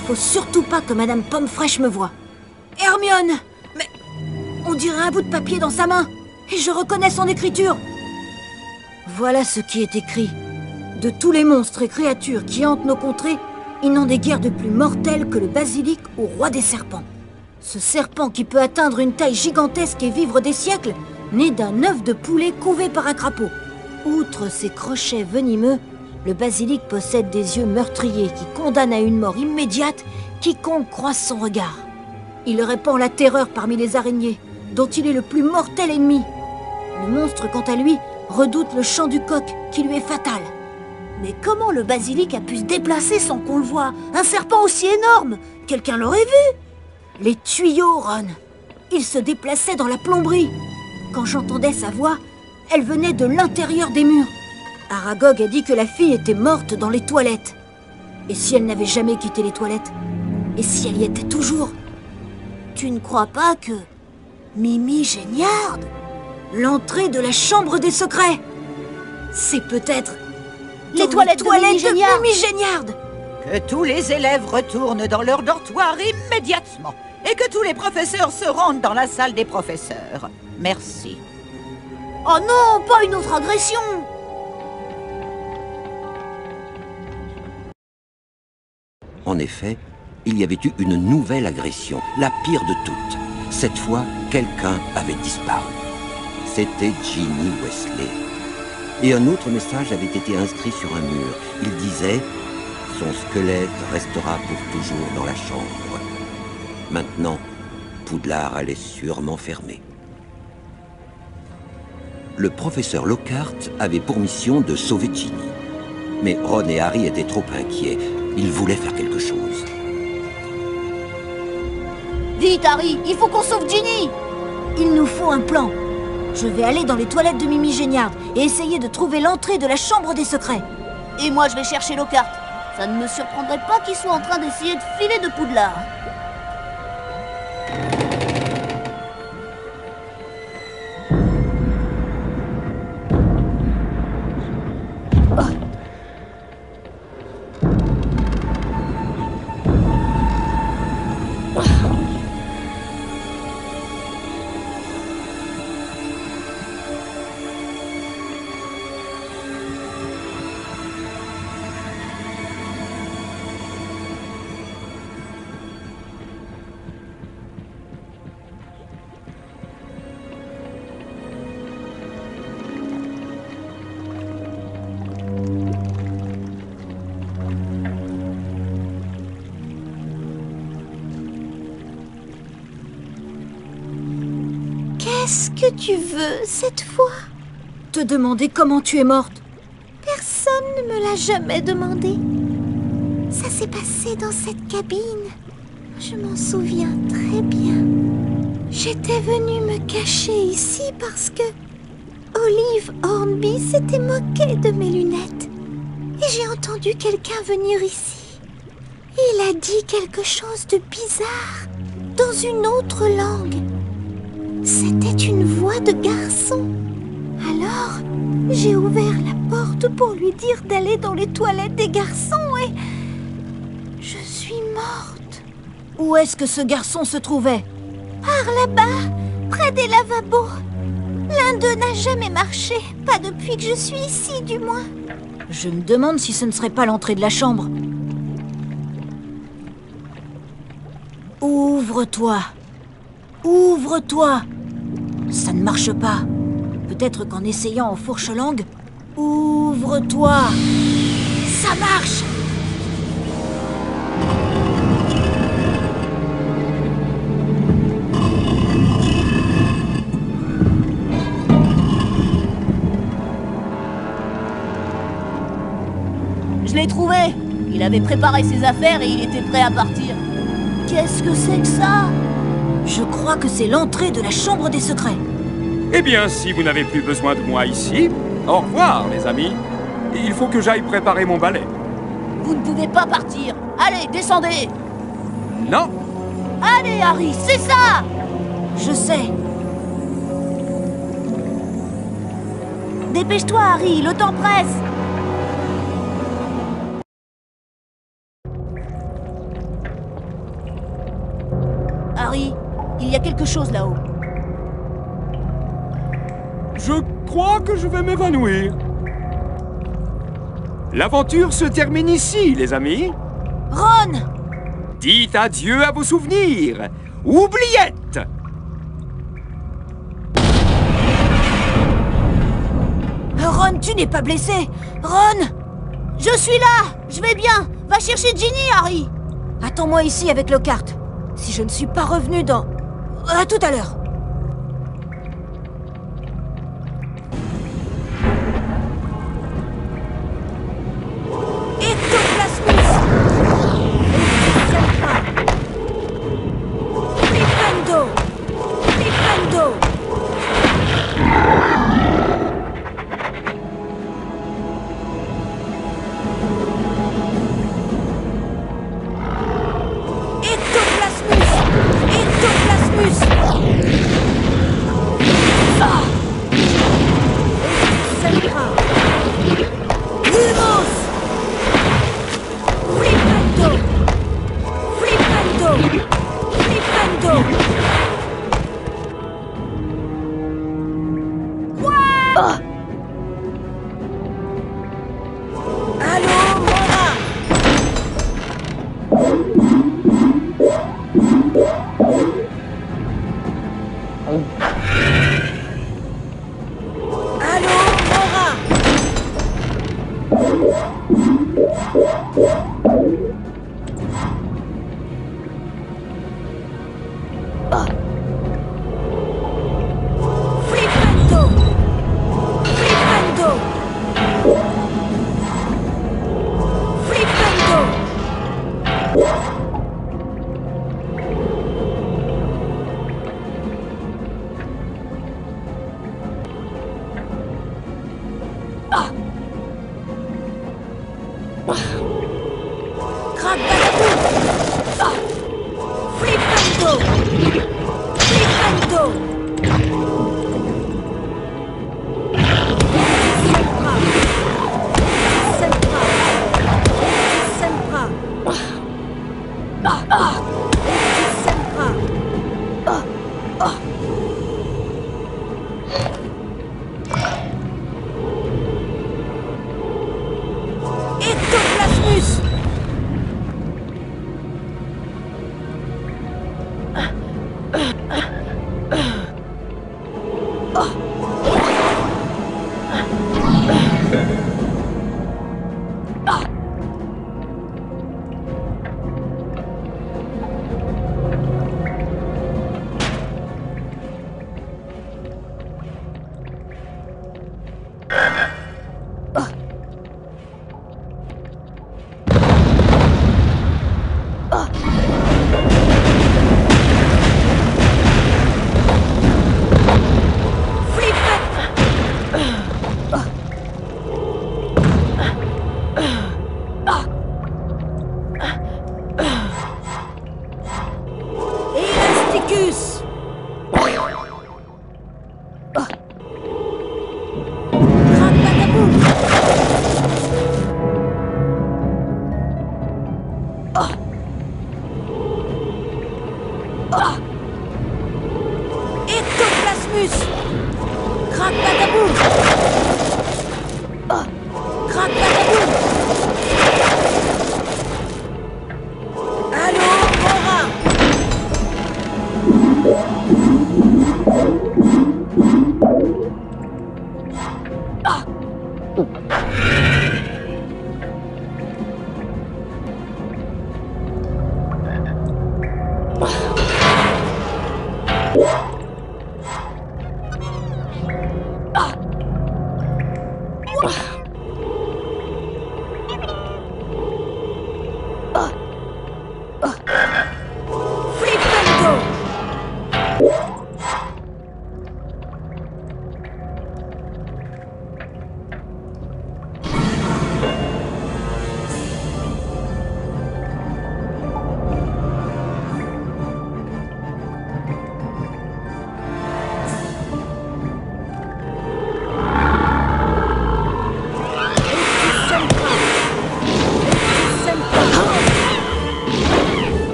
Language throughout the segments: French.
Il faut surtout pas que Madame Pomme Fraîche me voie. Hermione Mais on dirait un bout de papier dans sa main Et je reconnais son écriture Voilà ce qui est écrit. De tous les monstres et créatures qui hantent nos contrées, il n'en est guère de plus mortel que le basilic au roi des serpents. Ce serpent qui peut atteindre une taille gigantesque et vivre des siècles, né d'un œuf de poulet couvé par un crapaud. Outre ses crochets venimeux, le basilic possède des yeux meurtriers qui condamnent à une mort immédiate quiconque croise son regard. Il répand la terreur parmi les araignées, dont il est le plus mortel ennemi. Le monstre, quant à lui, redoute le chant du coq qui lui est fatal. Mais comment le basilic a pu se déplacer sans qu'on le voie? Un serpent aussi énorme Quelqu'un l'aurait vu? Les tuyaux, Ron. Il se déplaçait dans la plomberie. Quand j'entendais sa voix, elle venait de l'intérieur des murs. Aragog a dit que la fille était morte dans les toilettes. Et si elle n'avait jamais quitté les toilettes? Et si elle y était toujours? Tu ne crois pas que... Mimi Géniarde L'entrée de la chambre des secrets C'est peut-être... Les toilettes, toilettes de Mimi de Mimi Géniarde Que tous les élèves retournent dans leur dortoir immédiatement et que tous les professeurs se rendent dans la salle des professeurs. Merci. Oh non, pas une autre agression En effet, il y avait eu une nouvelle agression, la pire de toutes. Cette fois, quelqu'un avait disparu. C'était Ginny Wesley. Et un autre message avait été inscrit sur un mur. Il disait « Son squelette restera pour toujours dans la chambre ». Maintenant, Poudlard allait sûrement fermer. Le professeur Lockhart avait pour mission de sauver Ginny. Mais Ron et Harry étaient trop inquiets. Ils voulaient faire quelque chose. Vite, Harry Il faut qu'on sauve Ginny Il nous faut un plan. Je vais aller dans les toilettes de Mimi Géniard et essayer de trouver l'entrée de la chambre des secrets. Et moi, je vais chercher Lockhart. Ça ne me surprendrait pas qu'il soit en train d'essayer de filer de Poudlard. Que tu veux cette fois? Te demander comment tu es morte. Personne ne me l'a jamais demandé. Ça s'est passé dans cette cabine. Je m'en souviens très bien. J'étais venue me cacher ici parce que Olive Hornby s'était moquée de mes lunettes. Et j'ai entendu quelqu'un venir ici. Il a dit quelque chose de bizarre dans une autre langue. C'était une voix de garçon. Alors, j'ai ouvert la porte pour lui dire d'aller dans les toilettes des garçons et... Je suis morte. Où est-ce que ce garçon se trouvait? Par là-bas, près des lavabos. L'un d'eux n'a jamais marché, pas depuis que je suis ici du moins. Je me demande si ce ne serait pas l'entrée de la chambre. Ouvre-toi. Ouvre-toi. Ça ne marche pas. Peut-être qu'en essayant en fourche-langue. Ouvre-toi. Ça marche. Je l'ai trouvé Il avait préparé ses affaires et il était prêt à partir. Qu'est-ce que c'est que ça? Je crois que c'est l'entrée de la chambre des secrets. Eh bien, si vous n'avez plus besoin de moi ici, au revoir, les amis. Il faut que j'aille préparer mon balai. Vous ne pouvez pas partir. Allez, descendez Non Allez, Harry, c'est ça Je sais. Dépêche-toi, Harry, le temps presse Il y a quelque chose là-haut. Je crois que je vais m'évanouir. L'aventure se termine ici, les amis. Ron Dites adieu à vos souvenirs. Oubliette Ron, tu n'es pas blessé Ron Je suis là Je vais bien Va chercher Ginny, Harry Attends-moi ici avec le carte. Si je ne suis pas revenu dans... À tout à l'heure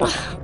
Ugh.